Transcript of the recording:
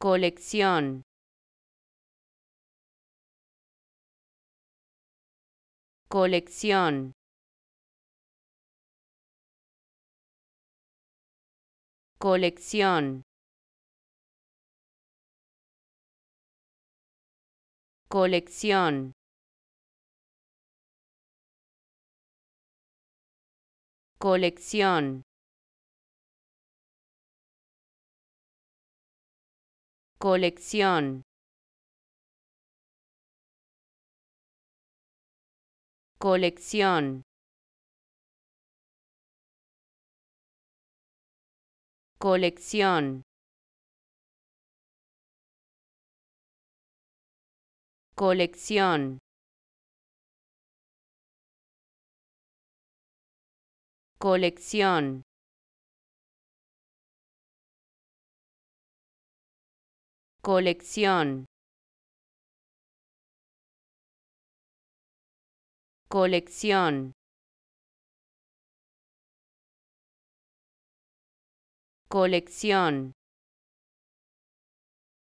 colección. Colección. Colección. Colección. Colección colección. Colección. Colección. Colección. Colección colección. Colección. Colección